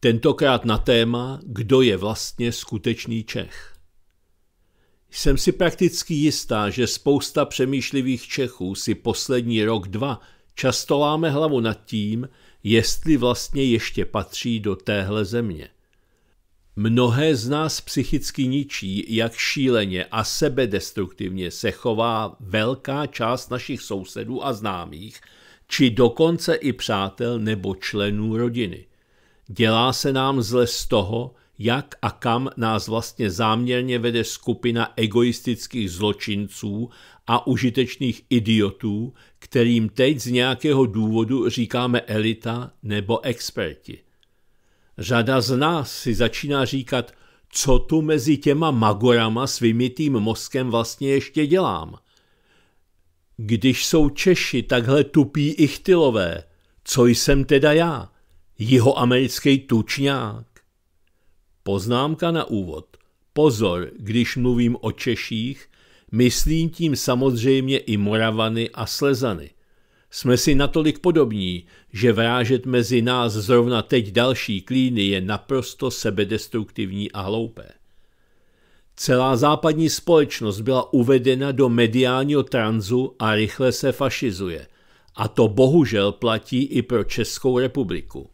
Tentokrát na téma, kdo je vlastně skutečný Čech. Jsem si prakticky jistá, že spousta přemýšlivých Čechů si poslední rok, dva často láme hlavu nad tím, jestli vlastně ještě patří do téhle země. Mnohé z nás psychicky ničí, jak šíleně a sebedestruktivně se chová velká část našich sousedů a známých, či dokonce i přátel nebo členů rodiny. Dělá se nám zle z toho, jak a kam nás vlastně záměrně vede skupina egoistických zločinců a užitečných idiotů, kterým teď z nějakého důvodu říkáme elita nebo experti. Řada z nás si začíná říkat, co tu mezi těma magorama s vymitým mozkem vlastně ještě dělám. Když jsou Češi takhle tupí i chtylové, co jsem teda já? Jihoamerický tučňák. Poznámka na úvod. Pozor, když mluvím o Češích, myslím tím samozřejmě i Moravany a Slezany. Jsme si natolik podobní, že vrážet mezi nás zrovna teď další klíny je naprosto sebedestruktivní a hloupé. Celá západní společnost byla uvedena do mediálního tranzu a rychle se fašizuje. A to bohužel platí i pro Českou republiku.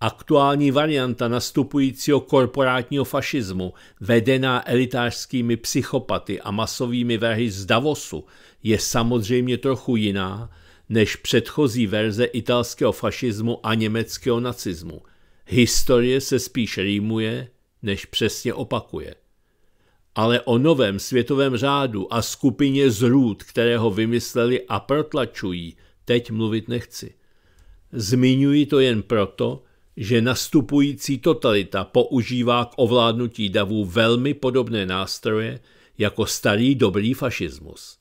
Aktuální varianta nastupujícího korporátního fašismu, vedená elitářskými psychopaty a masovými vrhy z Davosu, je samozřejmě trochu jiná, než předchozí verze italského fašismu a německého nacismu. Historie se spíš rýmuje, než přesně opakuje. Ale o novém světovém řádu a skupině zrůd, které ho vymysleli a protlačují, teď mluvit nechci. Zmiňuji to jen proto, že nastupující totalita používá k ovládnutí davů velmi podobné nástroje jako starý dobrý fašismus.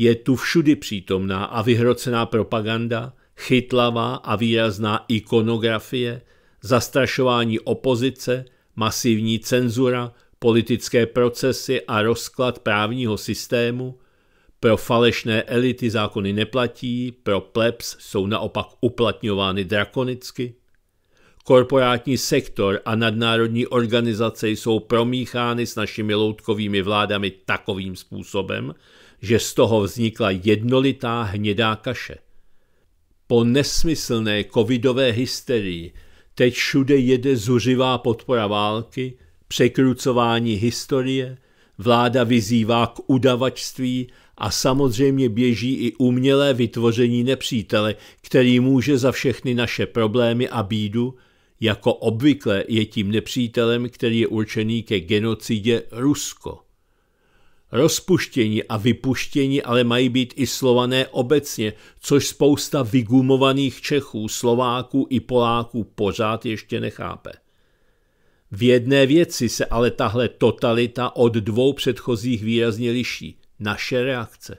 Je tu všudy přítomná a vyhrocená propaganda, chytlavá a výrazná ikonografie, zastrašování opozice, masivní cenzura, politické procesy a rozklad právního systému, pro falešné elity zákony neplatí, pro plebs jsou naopak uplatňovány drakonicky. Korporátní sektor a nadnárodní organizace jsou promíchány s našimi loutkovými vládami takovým způsobem, že z toho vznikla jednolitá hnědá kaše. Po nesmyslné covidové hysterii Teď všude jede zuřivá podpora války, překrucování historie, vláda vyzývá k udavačství a samozřejmě běží i umělé vytvoření nepřítele, který může za všechny naše problémy a bídu, jako obvykle je tím nepřítelem, který je určený ke genocidě Rusko. Rozpuštění a vypuštění ale mají být i slované obecně, což spousta vygumovaných Čechů, Slováků i Poláků pořád ještě nechápe. V jedné věci se ale tahle totalita od dvou předchozích výrazně liší. Naše reakce.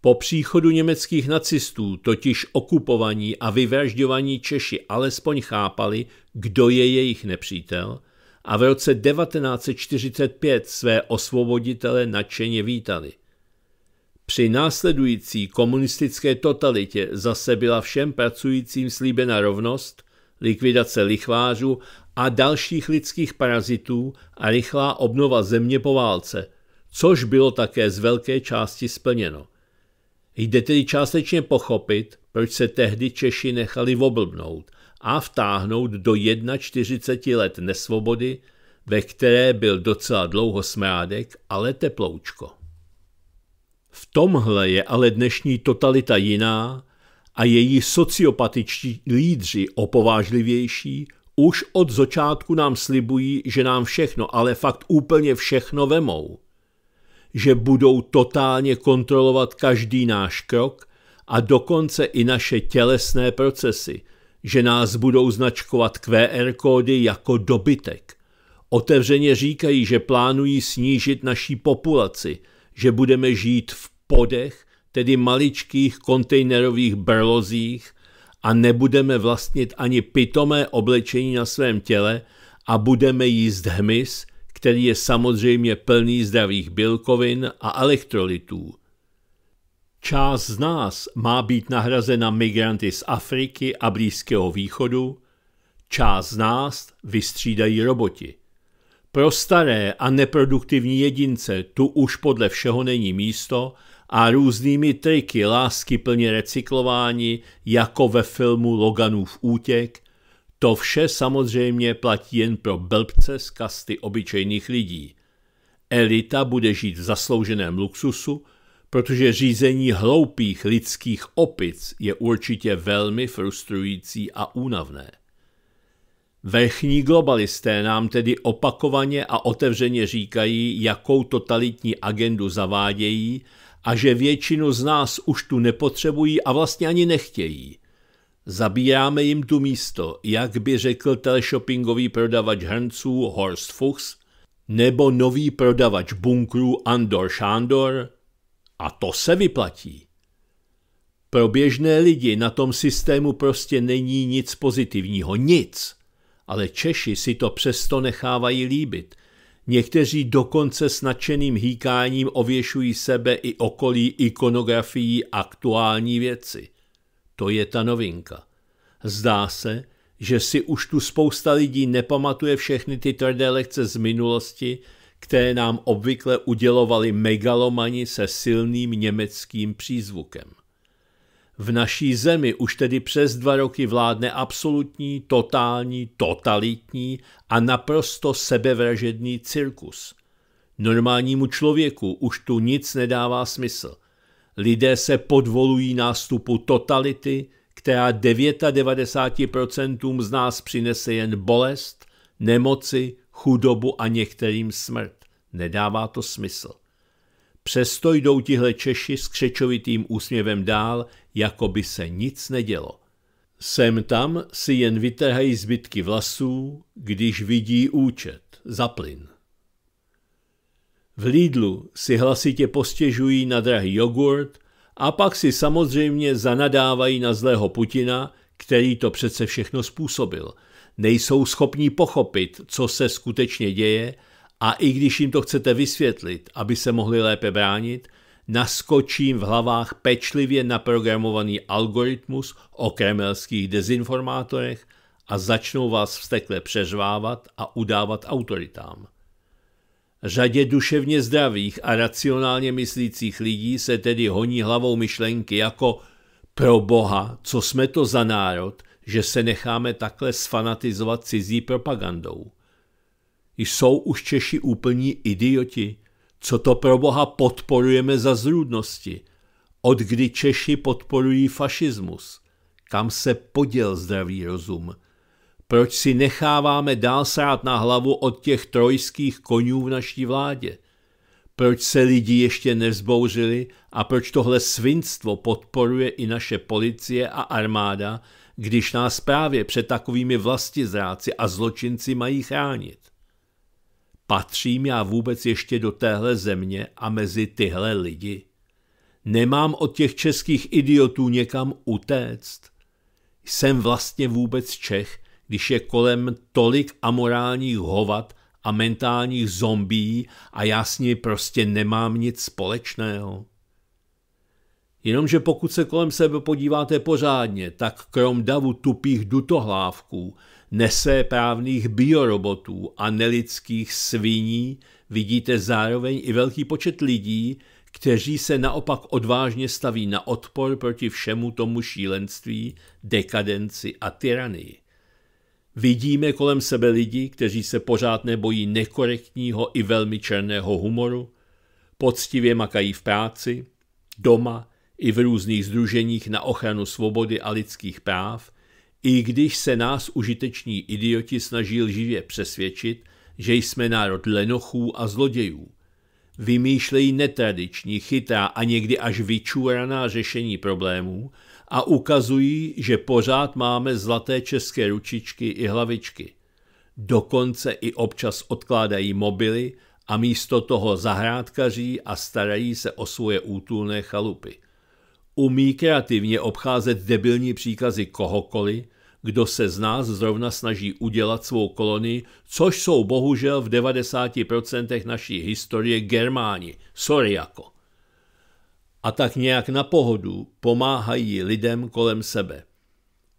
Po příchodu německých nacistů totiž okupovaní a vyvražďovaní Češi alespoň chápali, kdo je jejich nepřítel – a v roce 1945 své osvoboditele nadšeně vítali. Při následující komunistické totalitě zase byla všem pracujícím slíbena rovnost, likvidace lichvářů a dalších lidských parazitů a rychlá obnova země po válce, což bylo také z velké části splněno. Jde tedy částečně pochopit, proč se tehdy Češi nechali oblbnout a vtáhnout do 41 let nesvobody, ve které byl docela dlouho smrádek, ale teploučko. V tomhle je ale dnešní totalita jiná a její sociopatičtí lídři opovážlivější už od začátku nám slibují, že nám všechno, ale fakt úplně všechno vemou. Že budou totálně kontrolovat každý náš krok a dokonce i naše tělesné procesy – že nás budou značkovat QR kódy jako dobytek. Otevřeně říkají, že plánují snížit naší populaci, že budeme žít v podech, tedy maličkých kontejnerových brlozích a nebudeme vlastnit ani pitomé oblečení na svém těle a budeme jíst hmyz, který je samozřejmě plný zdravých bílkovin a elektrolitů. Část z nás má být nahrazena migranty z Afriky a Blízkého východu, část z nás vystřídají roboti. Pro staré a neproduktivní jedince tu už podle všeho není místo a různými triky lásky plně recyklování, jako ve filmu Loganův útěk, to vše samozřejmě platí jen pro blbce z kasty obyčejných lidí. Elita bude žít v zaslouženém luxusu, protože řízení hloupých lidských opic je určitě velmi frustrující a únavné. Vrchní globalisté nám tedy opakovaně a otevřeně říkají, jakou totalitní agendu zavádějí a že většinu z nás už tu nepotřebují a vlastně ani nechtějí. Zabíráme jim tu místo, jak by řekl teleshoppingový prodavač hrnců Horst Fuchs, nebo nový prodavač bunkrů Andor Shandor, a to se vyplatí. Pro běžné lidi na tom systému prostě není nic pozitivního, nic. Ale Češi si to přesto nechávají líbit. Někteří dokonce s nadšeným hýkáním ověšují sebe i okolí ikonografií aktuální věci. To je ta novinka. Zdá se, že si už tu spousta lidí nepamatuje všechny ty tvrdé lekce z minulosti, které nám obvykle udělovali megalomani se silným německým přízvukem. V naší zemi už tedy přes dva roky vládne absolutní, totální, totalitní a naprosto sebevražedný cirkus. Normálnímu člověku už tu nic nedává smysl. Lidé se podvolují nástupu totality, která 99% z nás přinese jen bolest, nemoci, chudobu a některým smrt. Nedává to smysl. Přesto jdou tihle Češi s křečovitým úsměvem dál, jako by se nic nedělo. Sem tam si jen vytrhají zbytky vlasů, když vidí účet za plyn. V Lidlu si hlasitě postěžují na drahý jogurt a pak si samozřejmě zanadávají na zlého Putina, který to přece všechno způsobil. Nejsou schopní pochopit, co se skutečně děje a i když jim to chcete vysvětlit, aby se mohli lépe bránit, naskočím v hlavách pečlivě naprogramovaný algoritmus o kremelských dezinformátorech a začnou vás vstekle přeřvávat a udávat autoritám. Řadě duševně zdravých a racionálně myslících lidí se tedy honí hlavou myšlenky jako pro boha, co jsme to za národ, že se necháme takhle sfanatizovat cizí propagandou. Jsou už Češi úplní idioti? Co to pro boha podporujeme za zrůdnosti? Od kdy Češi podporují fašismus? Kam se poděl zdravý rozum? Proč si necháváme dál srát na hlavu od těch trojských konňů v naší vládě? Proč se lidi ještě nevzbouřili a proč tohle svinstvo podporuje i naše policie a armáda, když nás právě před takovými vlastizráci a zločinci mají chránit? Patřím já vůbec ještě do téhle země a mezi tyhle lidi? Nemám od těch českých idiotů někam utéct? Jsem vlastně vůbec Čech, když je kolem tolik amorálních hovat a mentálních zombí a já s nimi prostě nemám nic společného. Jenomže pokud se kolem sebe podíváte pořádně, tak krom davu tupých dutohlávků, nesvéprávných biorobotů a nelidských sviní vidíte zároveň i velký počet lidí, kteří se naopak odvážně staví na odpor proti všemu tomu šílenství, dekadenci a tyranii. Vidíme kolem sebe lidi, kteří se pořád nebojí nekorektního i velmi černého humoru, poctivě makají v práci, doma i v různých združeních na ochranu svobody a lidských práv, i když se nás užiteční idioti snaží lživě přesvědčit, že jsme národ lenochů a zlodějů. Vymýšlejí netradiční, chytrá a někdy až vyčúraná řešení problémů, a ukazují, že pořád máme zlaté české ručičky i hlavičky. Dokonce i občas odkládají mobily a místo toho zahrádkaří a starají se o svoje útulné chalupy. Umí kreativně obcházet debilní příkazy kohokoliv, kdo se z nás zrovna snaží udělat svou kolonii, což jsou bohužel v 90% naší historie Germáni. Sorry jako a tak nějak na pohodu pomáhají lidem kolem sebe.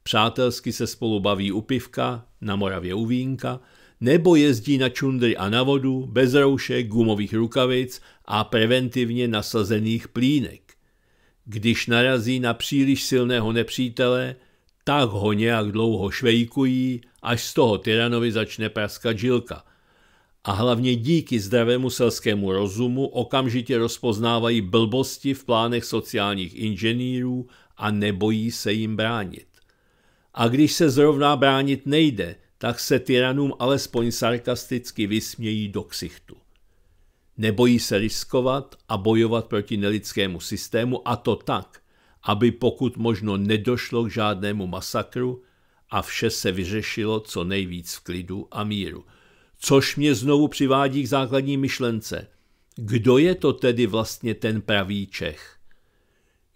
Přátelsky se spolu baví u pivka, na Moravě u vínka, nebo jezdí na čundry a na vodu, bez roušek, gumových rukavic a preventivně nasazených plínek. Když narazí na příliš silného nepřítele, tak ho nějak dlouho švejkují, až z toho tyranovi začne praskat žilka – a hlavně díky zdravému selskému rozumu okamžitě rozpoznávají blbosti v plánech sociálních inženýrů a nebojí se jim bránit. A když se zrovna bránit nejde, tak se tyranům alespoň sarkasticky vysmějí do ksichtu. Nebojí se riskovat a bojovat proti nelidskému systému a to tak, aby pokud možno nedošlo k žádnému masakru a vše se vyřešilo co nejvíc v klidu a míru – Což mě znovu přivádí k základní myšlence. Kdo je to tedy vlastně ten pravý Čech?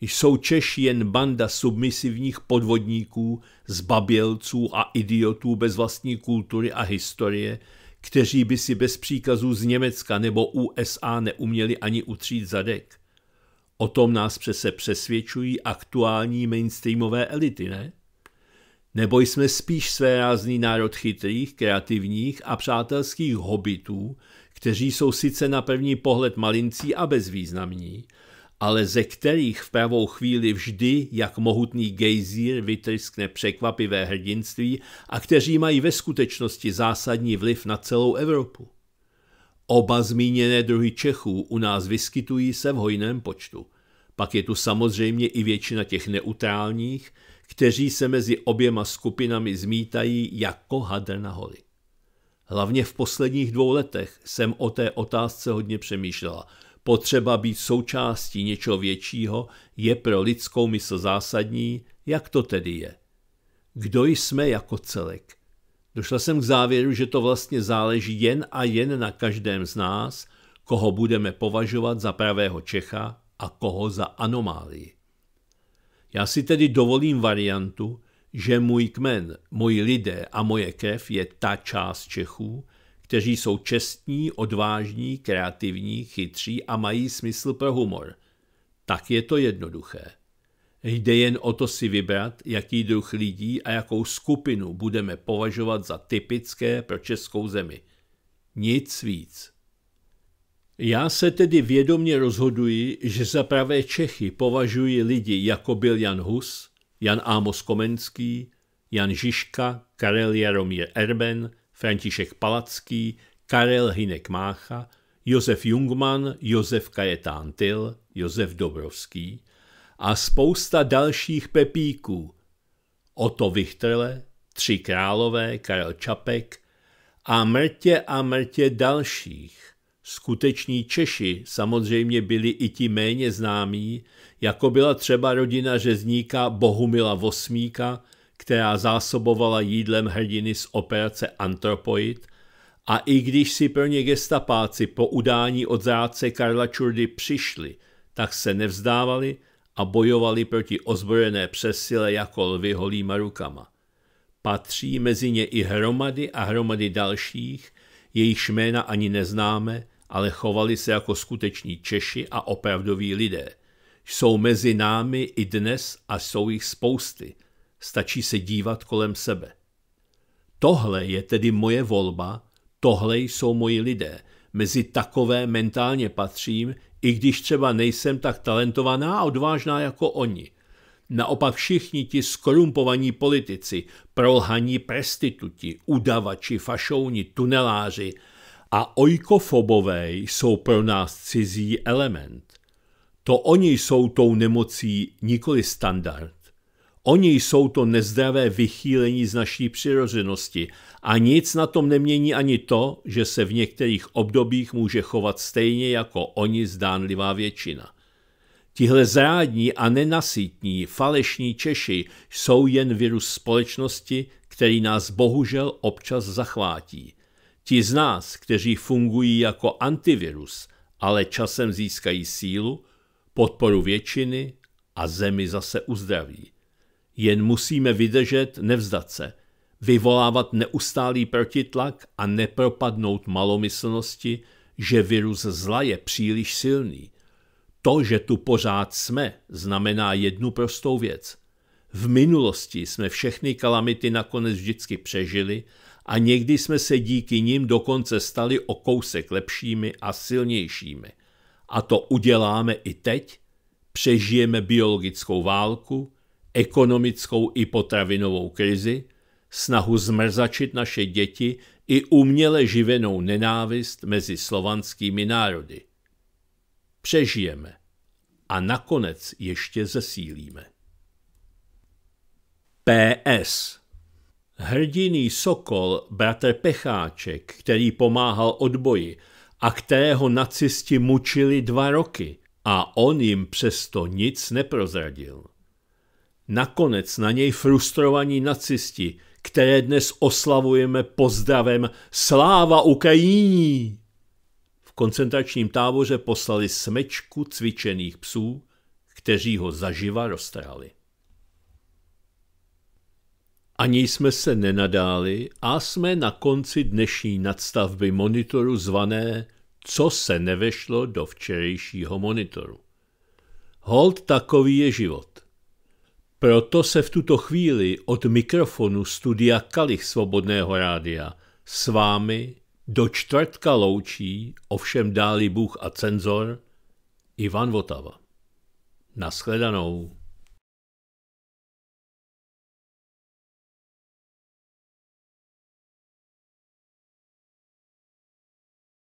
Jsou Češi jen banda submisivních podvodníků, zbabělců a idiotů bez vlastní kultury a historie, kteří by si bez příkazů z Německa nebo USA neuměli ani utřít zadek. O tom nás přese přesvědčují aktuální mainstreamové elity, ne? Nebo jsme spíš svérázný národ chytrých, kreativních a přátelských hobitů, kteří jsou sice na první pohled malincí a bezvýznamní, ale ze kterých v pravou chvíli vždy, jak mohutný gejzír, vytryskne překvapivé hrdinství a kteří mají ve skutečnosti zásadní vliv na celou Evropu. Oba zmíněné druhy Čechů u nás vyskytují se v hojném počtu. Pak je tu samozřejmě i většina těch neutrálních, kteří se mezi oběma skupinami zmítají jako hadr na holi. Hlavně v posledních dvou letech jsem o té otázce hodně přemýšlela. Potřeba být součástí něčeho většího je pro lidskou mysl zásadní, jak to tedy je. Kdo jsme jako celek? Došla jsem k závěru, že to vlastně záleží jen a jen na každém z nás, koho budeme považovat za pravého Čecha a koho za anomálii. Já si tedy dovolím variantu, že můj kmen, moji lidé a moje krev je ta část Čechů, kteří jsou čestní, odvážní, kreativní, chytří a mají smysl pro humor. Tak je to jednoduché. Jde jen o to si vybrat, jaký druh lidí a jakou skupinu budeme považovat za typické pro českou zemi. Nic víc. Já se tedy vědomně rozhoduji, že za pravé Čechy považuji lidi jako byl Jan Hus, Jan Ámos Komenský, Jan Žižka, Karel Jaromír Erben, František Palacký, Karel Hinek Mácha, Josef Jungman, Josef Kajetán Tyl, Josef Dobrovský a spousta dalších pepíků. Oto Vichterle, Tři králové, Karel Čapek a mrtě a mrtě dalších. Skuteční Češi samozřejmě byli i ti méně známí, jako byla třeba rodina řezníka Bohumila Vosmíka, která zásobovala jídlem hrdiny z operace Antropoid, a i když si pro ně gestapáci po udání od zrádce Karla Čurdy přišli, tak se nevzdávali a bojovali proti ozbrojené přesile jako lvy holýma rukama. Patří mezi ně i hromady a hromady dalších, jejichž jména ani neznáme, ale chovali se jako skuteční Češi a opravdoví lidé. Jsou mezi námi i dnes a jsou jich spousty. Stačí se dívat kolem sebe. Tohle je tedy moje volba, tohle jsou moji lidé. Mezi takové mentálně patřím, i když třeba nejsem tak talentovaná a odvážná jako oni. Naopak všichni ti skorumpovaní politici, prolhaní prestituti, udavači, fašouni, tuneláři a ojkofobové jsou pro nás cizí element. To oni jsou tou nemocí nikoli standard. Oni jsou to nezdravé vychýlení z naší přirozenosti a nic na tom nemění ani to, že se v některých obdobích může chovat stejně jako oni zdánlivá většina. Tihle zrádní a nenasytní, falešní Češi jsou jen virus společnosti, který nás bohužel občas zachvátí. Ti z nás, kteří fungují jako antivirus, ale časem získají sílu, podporu většiny a zemi zase uzdraví. Jen musíme vydržet, nevzdat se, vyvolávat neustálý protitlak a nepropadnout malomyslnosti, že virus zla je příliš silný. To, že tu pořád jsme, znamená jednu prostou věc. V minulosti jsme všechny kalamity nakonec vždycky přežili a někdy jsme se díky nim dokonce stali o kousek lepšími a silnějšími. A to uděláme i teď, přežijeme biologickou válku, ekonomickou i potravinovou krizi, snahu zmrzačit naše děti i uměle živenou nenávist mezi slovanskými národy. Přežijeme a nakonec ještě zesílíme. PS Hrdiný Sokol, bratr Pecháček, který pomáhal odboji a kterého nacisti mučili dva roky a on jim přesto nic neprozradil. Nakonec na něj frustrovaní nacisti, které dnes oslavujeme pozdravem Sláva Ukrajiní! V koncentračním táboře poslali smečku cvičených psů, kteří ho zaživa roztrhali. Ani jsme se nenadáli a jsme na konci dnešní nadstavby monitoru zvané Co se nevešlo do včerejšího monitoru. Hold takový je život. Proto se v tuto chvíli od mikrofonu studia Kalich Svobodného rádia s vámi do čtvrtka loučí, ovšem dáli Bůh a cenzor, Ivan Votava. Naschledanou.